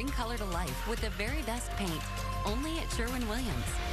Bring color to life with the very best paint. Only at Sherwin Williams.